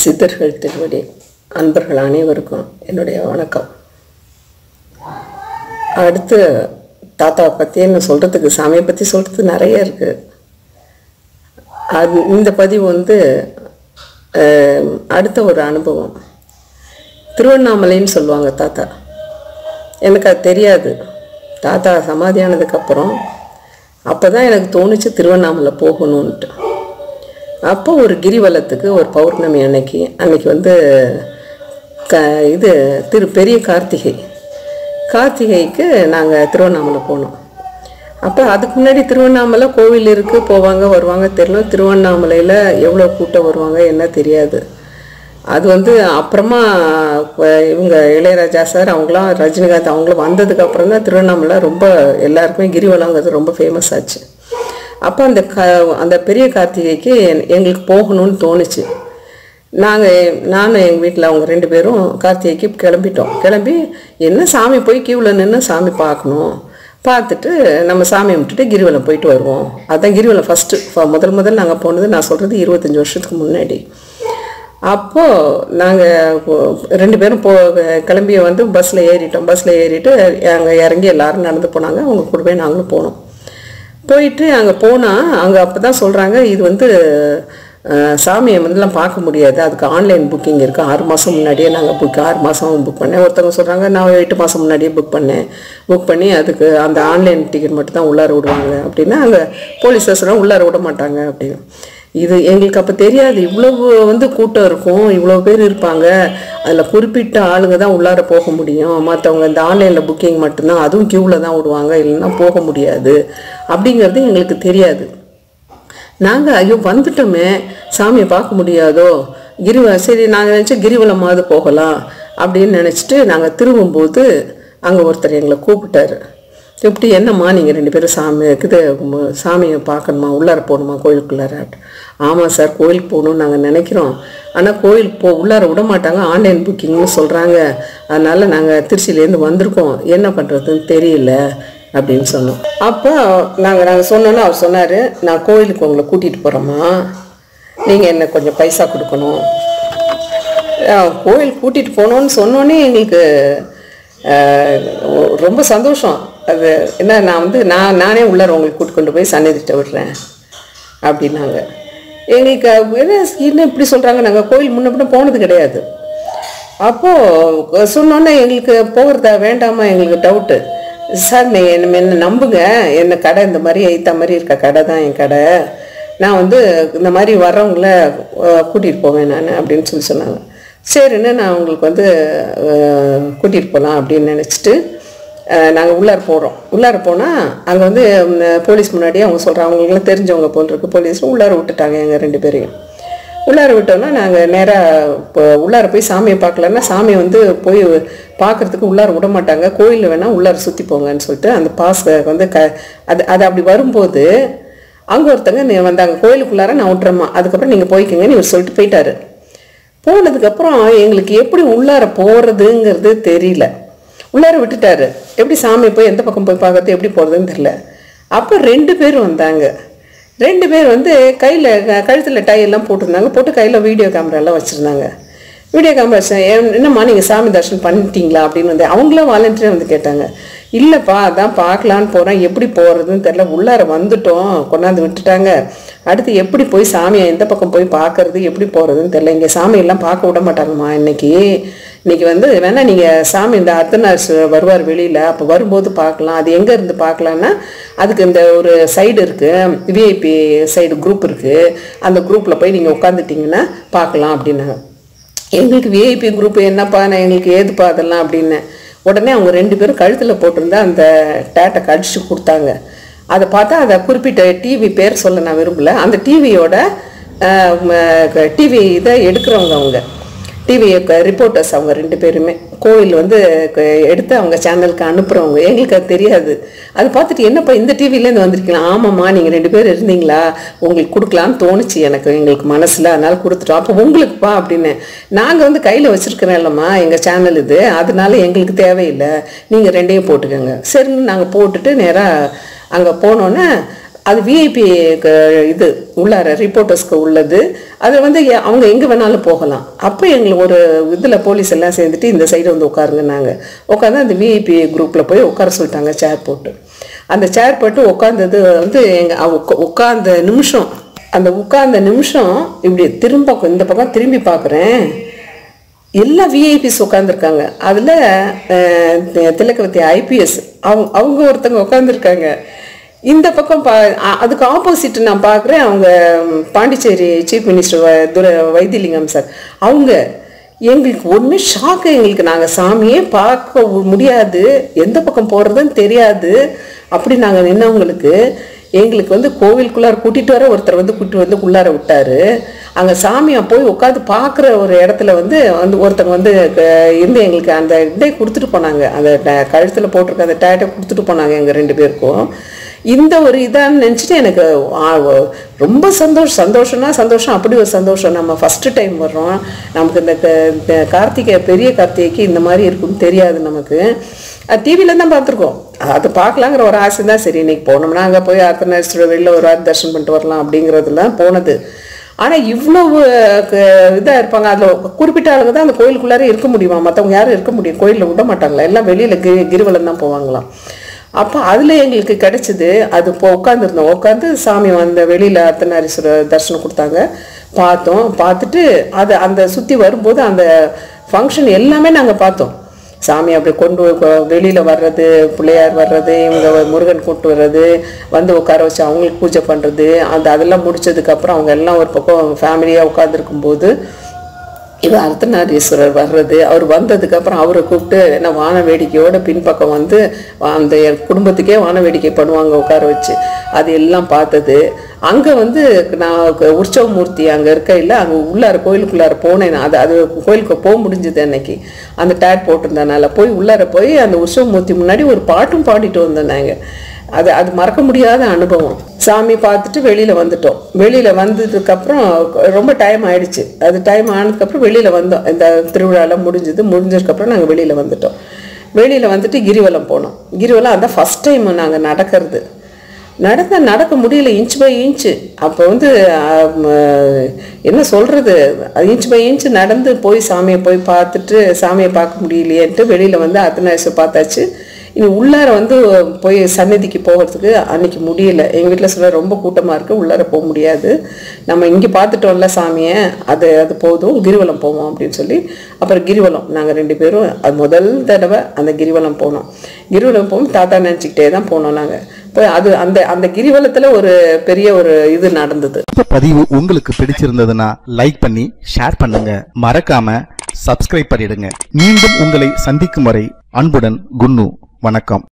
சித்தர்கள் திருவடி அன்பர்கள் அனைவருக்கும் என்னுடைய வணக்கம். அடுத்து தாத்தாவை பற்றி என்ன சொல்கிறதுக்கு சாமியை பற்றி சொல்கிறது நிறைய இருக்குது அது இந்த பதிவு வந்து அடுத்த ஒரு அனுபவம். திருவண்ணாமலைன்னு சொல்லுவாங்க தாத்தா. எனக்கு அது தெரியாது. தாத்தா சமாதியானதுக்கப்புறம் அப்போ தான் எனக்கு தோணுச்சு திருவண்ணாமலை போகணுன்ட்டு அப்போ ஒரு கிரிவலத்துக்கு ஒரு பௌர்ணமி அன்னைக்கு அன்னைக்கு வந்து க இது திரு பெரிய கார்த்திகை. கார்த்திகைக்கு நாங்கள் திருவண்ணாமலை போனோம். அப்போ அதுக்கு முன்னாடி திருவண்ணாமலை கோவில் இருக்குது போவாங்க வருவாங்க தெரியல. திருவண்ணாமலையில் எவ்வளோ கூட்டம் வருவாங்க என்ன தெரியாது. அது வந்து அப்புறமா இவங்க இளையராஜா சார் அவங்களாம் ரஜினிகாந்த் அவங்களும் வந்ததுக்கு அப்புறம் தான் திருவண்ணாமலை ரொம்ப எல்லாருக்குமே கிரிவலங்கிறது ரொம்ப ஃபேமஸ் ஆச்சு. அப்போ அந்த க அந்த பெரிய கார்த்திகைக்கு என்- எங்களுக்கு போகணும்னு தோணுச்சு. நாங்கள் நானும் எங்கள் வீட்டில் அவங்க ரெண்டு பேரும் கார்த்திகைக்கு கிளம்பிட்டோம். கிளம்பி என்ன சாமி போய் கியூவில் நின்று சாமி பார்க்கணும். பார்த்துட்டு நம்ம சாமி விட்டுட்டு கிரிவலம் போயிட்டு வருவோம். அதுதான் கிரிவலம் ஃபஸ்ட்டு முதல் முதல் நாங்கள் போனது நான் சொல்கிறது இருபத்தஞ்சி வருஷத்துக்கு முன்னாடி. அப்போது நாங்கள் ரெண்டு பேரும் போ கிளம்பி வந்து பஸ்ஸில் ஏறிட்டோம். பஸ்ஸில் ஏறிட்டு அங்கே இறங்கி எல்லோரும் நடந்து போனாங்க. அவங்க கூடவே நாங்களும் போனோம். போயிட்டு அங்கே போனால் அங்கே அப்போ தான் சொல்கிறாங்க இது வந்து சாமியை வந்துலாம் பார்க்க முடியாது. அதுக்கு ஆன்லைன் புக்கிங் இருக்குது ஆறு மாதம் முன்னாடியே நாங்கள் புக் ஆறு மாதம் புக் பண்ணேன். ஒருத்தவங்க சொல்கிறாங்க நான் எட்டு மாதம் முன்னாடியே புக் பண்ணேன். புக் பண்ணி அதுக்கு அந்த ஆன்லைன் டிக்கெட் மட்டும் தான் உள்ளார விடுவாங்க. அப்படின்னா அங்கே போலீஸ் சொல்கிறாங்க உள்ளார விட மாட்டாங்க அப்படின்னு. இது எங்களுக்கு அப்போ தெரியாது. இவ்வளவு வந்து கூட்டம் இருக்கும். இவ்வளோ பேர் இருப்பாங்க. அதில் குறிப்பிட்ட ஆளுங்க தான் உள்ளார போக முடியும். மற்றவங்க இந்த ஆன்லைனில் புக்கிங் மட்டும்தான். அதுவும் க்யூவில் தான் விடுவாங்க இல்லைன்னா போக முடியாது. அப்படிங்கிறது எங்களுக்கு தெரியாது. நாங்கள் ஐயோ வந்துட்டோமே. சாமியை பார்க்க முடியாதோ? கிரிவ சரி நாங்கள் நினச்சோம் கிரிவலமாவது போகலாம். அப்படின்னு நினச்சிட்டு நாங்கள் திரும்பும்போது அங்கே ஒருத்தர் எங்களை கூப்பிட்டாரு. எப்படி என்னம்மா நீங்கள் ரெண்டு பேரும் சாமி இது சாமியை பார்க்கணுமா? உள்ளார போகணுமா கோயிலுக்குள்ளார ஆமாம் சார் கோயிலுக்கு போகணும்னு நாங்கள் நினைக்கிறோம். ஆனால் கோயில் போ உள்ளார விட மாட்டாங்க. ஆன்லைன் புக்கிங்னு சொல்கிறாங்க அதனால் நாங்கள் திருச்சியிலேருந்து வந்திருக்கோம். என்ன பண்ணுறதுன்னு தெரியல அப்படின்னு சொன்னோம். அப்போ நாங்கள் நாங்கள் சொன்னோன்னே அவர் சொன்னார் நான் கோயிலுக்கு உங்களை கூட்டிகிட்டு போகிறோம்மா நீங்கள் என்ன கொஞ்சம் பைசா கொடுக்கணும். கோயில் கூட்டிகிட்டு போகணுன்னு சொன்னோன்னே எங்களுக்கு ரொம்ப சந்தோஷம். அது என்ன நான் வந்து நான் நானே உள்ளார உங்களுக்கு கூட்டு கொண்டு போய் சன்னதிட்ட விடுறேன் அப்படின்னாங்க. எங்களுக்கு என்ன என்ன இப்படி சொல்கிறாங்க நாங்கள் கோயில் முன்ன பின்ன போனது கிடையாது. அப்போது சொன்னோன்னே எங்களுக்கு போகிறதா வேண்டாமா எங்களுக்கு டவுட்டு சார் நீங்கள் என்ன என்ன நம்புங்க. என்ன கடை இந்த மாதிரி ஐத்தா மாதிரி இருக்க கடை தான் என் கடை. நான் வந்து இந்த மாதிரி வர்றவங்கள கூட்டிகிட்டு போவேன் நான் அப்படின்னு சொல்லி சொன்னாங்க. சரின்னு நான் உங்களுக்கு வந்து கூட்டிகிட்டு போகலாம் அப்படின்னு நினச்சிட்டு நாங்கள் உள்ளார போகிறோம் உள்ளார போனால் அங்கே வந்து போலீஸ் முன்னாடியே அவங்க சொல்கிறாங்க அவங்களுக்குலாம் தெரிஞ்சவங்க போல் இருக்கு போலீஸ் உள்ளார விட்டுட்டாங்க எங்கள் ரெண்டு பேரையும். உள்ளார விட்டோம்னா நாங்கள் நேராக இப்போ உள்ளார போய் சாமியை பார்க்கலன்னா சாமி வந்து போய் பார்க்கறதுக்கு உள்ளார விட மாட்டாங்க. கோயிலில் வேணால் உள்ளார சுற்றி போங்கன்னு சொல்லிட்டு அந்த பாஸ் வந்து க அது அது அப்படி வரும்போது அங்கே ஒருத்தங்க நீ வந்தாங்க. கோயிலுக்குள்ளார நான் விட்றேம்மா அதுக்கப்புறம் நீங்கள் போய்க்கங்கன்னு இவர் சொல்லிட்டு போயிட்டாரு. போனதுக்கப்புறம் எங்களுக்கு எப்படி உள்ளார போகிறதுங்கிறது தெரியல. உள்ளார விட்டுட்டாரு. எப்படி சாமி போய் எந்த பக்கம் போய் பார்க்கறது எப்படி போகிறதுன்னு தெரில அப்போ ரெண்டு பேர் வந்தாங்க. ரெண்டு பேர் வந்து கையில் கழுத்தில் டை எல்லாம் போட்டிருந்தாங்க. போட்டு கையில் வீடியோ கேமராலாம் வச்சுருந்தாங்க. வீடியோ கேமரா வச்சு, என்னம்மா நீங்கள் சாமி தரிசனம் பண்ணிட்டீங்களா? அப்படின்னு வந்து அவங்களும் வாலண்டியராக வந்து கேட்டாங்க. இல்லைப்பா அதான் பார்க்கலான்னு போகிறேன் எப்படி போகிறதுன்னு தெரில உள்ளார வந்துட்டோம். கொண்டாந்து விட்டுட்டாங்க. அடுத்து எப்படி போய் சாமியை எந்த பக்கம் போய் பார்க்கறது எப்படி போகிறதுன்னு தெரில இங்கே சாமியெல்லாம் பார்க்க விட மாட்டாங்கம்மா இன்னைக்கு. இன்றைக்கி வந்து வேணா நீங்கள் சாமி இந்த அர்த்தநாஸ் வருவார் வெளியில் அப்போ வரும்போது பார்க்கலாம். அது எங்கே இருந்து பார்க்கலான்னா அதுக்கு இந்த ஒரு சைடு இருக்குது விஐபி சைடு குரூப் இருக்குது அந்த குரூப்பில் போய் நீங்கள் உட்காந்துட்டிங்கன்னா பார்க்கலாம் அப்படின்னாங்க. எங்களுக்கு விஐபி குரூப் என்னப்பா நான் எங்களுக்கு ஏதுப்பா அதெல்லாம் அப்படின்னு. உடனே அவங்க ரெண்டு பேரும் கழுத்தில் போட்டிருந்தா அந்த டேட்டை கடிச்சு கொடுத்தாங்க. அதை பார்த்தா அதை குறிப்பிட்ட டிவி பேர் சொல்ல நான் விரும்பல. அந்த டிவியோட டிவி இதை எடுக்கிறவங்க அவங்க. டிவி ரிப்போர்ட்டர்ஸ் அவங்க ரெண்டு பேருமே. கோவில் வந்து எடுத்து அவங்க சேனலுக்கு அனுப்புகிறவங்க எங்களுக்கு அது தெரியாது. அது பார்த்துட்டு என்னப்பா இந்த டிவிலேருந்து வந்திருக்கீங்களா ஆமாம்மா நீங்கள் ரெண்டு பேர் இருந்தீங்களா? உங்களுக்கு கொடுக்கலான்னு தோணுச்சு எனக்கு. எங்களுக்கு மனசில் அதனால் கொடுத்துட்டோம். அப்போ உங்களுக்குப்பா அப்படின்னு. நாங்கள் வந்து கையில் வச்சுருக்கிறோம் இல்லைம்மா எங்கள் சேனல் இது. அதனால எங்களுக்கு தேவையில்லை. நீங்கள் ரெண்டையும் போட்டுக்கோங்க. சரின்னு நாங்கள் போட்டுட்டு நேராக அங்கே போனோன்னே அது விஐபி இது உள்ளார ரிப்போர்ட்டர்ஸ்க்கு உள்ளது. அது வந்து அவங்க எங்கே வேணாலும் போகலாம். அப்போ எங்களுக்கு ஒரு இதில் போலீஸ் எல்லாம் சேர்ந்துட்டு இந்த சைடு வந்து உட்காருங்கன்னாங்க உட்காந்து அந்த விஐபி குரூப்பில் போய் உட்கார சொல்லிட்டாங்க சேர் போட்டு. அந்த சேர் போட்டு உட்காந்தது வந்து எங்கள் உட்காந்த நிமிஷம். அந்த உட்கார்ந்த நிமிஷம் இப்படி திரும்ப இந்த பக்கம் திரும்பி பார்க்குறேன் எல்லா விஐபிஸ் உட்காந்துருக்காங்க அதில் திலக்கவதி ஐபிஎஸ் அவங்க அவங்க ஒருத்தங்க உட்காந்துருக்காங்க இந்த பக்கம் பா அதுக்கு ஆப்போசிட் நான் பார்க்குறேன் அவங்க பாண்டிச்சேரி சீஃப் மினிஸ்டர் வ துர வைத்தியலிங்கம் சார் அவங்க எங்களுக்கு ஒன்றுமே ஷாக்கு எங்களுக்கு. நாங்கள் சாமியே பார்க்க முடியாது. எந்த பக்கம் போகிறதுன்னு தெரியாது. அப்படி நாங்கள் நின்னவங்களுக்கு எங்களுக்கு வந்து கோவிலுக்குள்ளார கூட்டிகிட்டு வர ஒருத்தர் வந்து கூட்டிட்டு வந்து உள்ளார விட்டாரு. அங்கே சாமியை போய் உட்காந்து பார்க்குற ஒரு இடத்துல வந்து வந்து ஒருத்தங்க வந்து க- இருந்து எங்களுக்கு அந்த இதை கொடுத்துட்டு போனாங்க. அந்த கழுத்தில் போட்டிருக்க அந்த டேட்டை கொடுத்துட்டு போனாங்க எங்கள் ரெண்டு பேருக்கும். இந்த ஒரு இதான்னு நினச்சிட்டு எனக்கு ரொம்ப சந்தோஷம் சந்தோஷம்னா சந்தோஷம் அப்படி ஒரு சந்தோஷம். நம்ம ஃபஸ்ட்டு டைம் வர்றோம். நமக்கு இந்த க- கார்த்திகை பெரிய கார்த்திகைக்கு இந்த மாதிரி இருக்குன்னு தெரியாது நமக்கு. டிவியில் தான் பார்த்துருக்கோம். அது பார்க்கலாங்கிற ஒரு ஆசை தான் சரி இன்னைக்கு போனோம்னா அங்கே போய் அர்த்தநாதீஸ்வரர் வெளில ஒரு வாரம் தர்ஷன் பண்ணிட்டு வரலாம் அப்படிங்கிறதுலாம் போனது. ஆனால் இவ்வளவு இதாக இருப்பாங்க. அதில் குறிப்பிட்ட ஆளுங்க தான் அந்த கோயிலுக்குள்ளாரே இருக்க முடியுமா? மற்றவங்க யாரும் இருக்க முடியும். கோயிலில் விட மாட்டாங்களா? எல்லாம் வெளியில் கி கிரிவலம் தான் போவாங்களாம். அப்போ அதில் எங்களுக்கு கிடச்சிது அது இப்போ உட்காந்துருந்தோம் உட்காந்து சாமி வந்த வெளியில் அர்த்தநாரீஸ்வரர் தரிசனம் கொடுத்தாங்க. பார்த்தோம். பார்த்துட்டு அது அந்த சுற்றி வரும்போது அந்த ஃபங்க்ஷன் எல்லாமே நாங்கள் பார்த்தோம். சாமி அப்படி கொண்டு வெளியில் வர்றது பிள்ளையார் வர்றது இவங்க முருகன் கூட்டு வர்றது வந்து உட்கார வச்சு அவங்களுக்கு பூஜை பண்ணுறது அந்த அதெல்லாம் முடித்ததுக்கப்புறம் அவங்க எல்லாம் ஒரு பக்கம் ஃபேமிலியாக உட்காந்துருக்கும் போது இது அர்த்தநாரீஸ்வரர் வர்றது. அவர் வந்ததுக்கு அப்புறம் அவரை கூப்பிட்டு என்ன வான வேடிக்கையோட பின்பக்கம் வந்து அந்த குடும்பத்துக்கே வான வேடிக்கை பண்ணுவாங்க உட்கார வச்சு. அது எல்லாம் பார்த்தது. அங்கே வந்து நான் உற்சவமூர்த்தி உற்சவ மூர்த்தி அங்கே இருக்கையில் அங்கே உள்ளார கோயிலுக்குள்ளார போனேன் நான். அது அது கோயிலுக்கு போக முடிஞ்சது அன்னைக்கு. அந்த டேட் போட்டிருந்தனால போய் உள்ளார போய் அந்த உற்சவ மூர்த்தி முன்னாடி ஒரு பாட்டும் பாடிட்டு வந்தோம் நாங்கள் அது அது மறக்க முடியாத அனுபவம். சாமி பார்த்துட்டு வெளியில் வந்துட்டோம். வெளியில் வந்ததுக்கப்புறம் ரொம்ப டைம் ஆயிடுச்சு. அது டைம் ஆனதுக்கப்புறம் வெளியில் வந்தோம். இந்த திருவிழாலாம் முடிஞ்சது முடிஞ்சதுக்கப்புறம் நாங்கள் வெளியில் வந்துட்டோம். வெளியில் வந்துட்டு கிரிவலம் போனோம். கிரிவலம் அந்த ஃபர்ஸ்ட் டைம் நாங்கள் நடக்கிறது. நடந்த நடக்க முடியல இன்ச் பை இன்ச்சு அப்போ வந்து என்ன சொல்கிறது இன்ச் பை இன்ச் நடந்து போய் சாமியை போய் பார்த்துட்டு சாமியை பார்க்க முடியலையேன்ட்டு வெளியில் வந்து அத்தனாயசை பார்த்தாச்சு. இனி உள்ளார வந்து போய் சன்னதிக்கு போகிறதுக்கு அன்னைக்கு முடியல. எங்கள் வீட்டில் சொல்ல ரொம்ப கூட்டமாக இருக்குது உள்ளார போக முடியாது. நம்ம இங்கே பார்த்துட்டோம்ல சாமியை அது அது போதும். கிரிவலம் போவோம் அப்படின்னு சொல்லி அப்புறம் கிரிவலம். நாங்கள் ரெண்டு பேரும் அது முதல் தடவை அந்த கிரிவலம் போனோம். கிரிவலம் போகும் தாத்தா நினச்சிக்கிட்டே தான் போனோம் நாங்கள் இப்போ அது அந்த அந்த கிரிவலத்தில் ஒரு பெரிய ஒரு இது நடந்தது. இந்த பதிவு உங்களுக்கு பிடிச்சிருந்ததுன்னா லைக் பண்ணி ஷேர் பண்ணுங்க. மறக்காம சப்ஸ்கிரைப் பண்ணிடுங்க. மீண்டும் உங்களை சந்திக்கும் வரை அன்புடன் குன்னு வணக்கம்.